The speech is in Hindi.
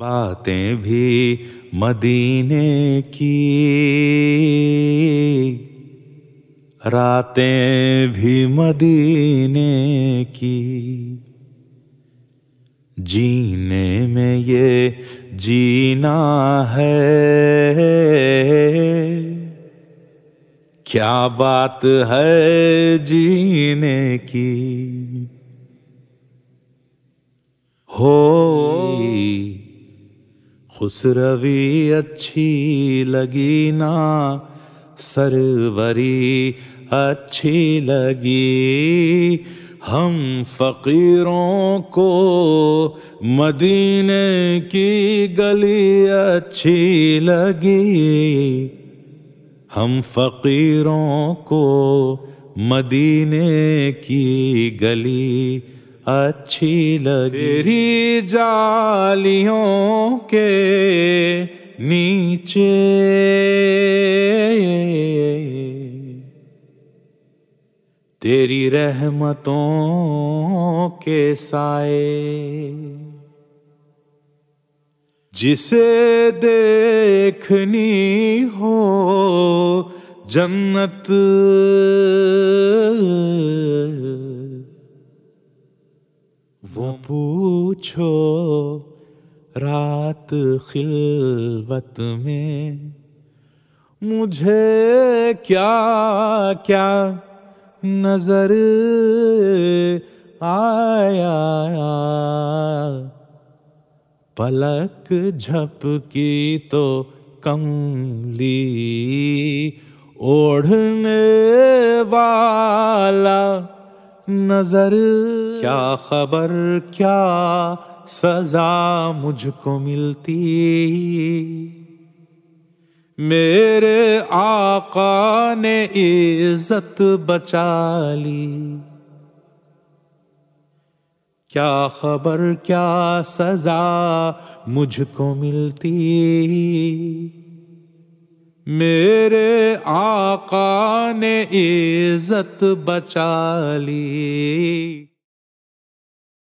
बातें भी मदीने की। रातें भी मदीने की। जीने में ये जीना है। क्या बात है जीने की? हो खुसरवी अच्छी लगी ना, सरवरी अच्छी लगी। हम फकीरों को मदीने की गली अच्छी लगी। हम फकीरों को मदीने की गली अच्छी लगी। तेरी जालियों के नीचे। तेरी रहमतों के साए। जिसे देखनी हो जन्नत पूछो रात खिलवत में मुझे क्या क्या नज़र आया। पलक झपकी तो कमली ओढ़ने वाला नज़र। क्या खबर, क्या सजा मुझको मिलती? मेरे आका ने इज़्ज़त बचा ली। क्या खबर, क्या सजा मुझको मिलती? मेरे आका ने इज़्ज़त बचा ली।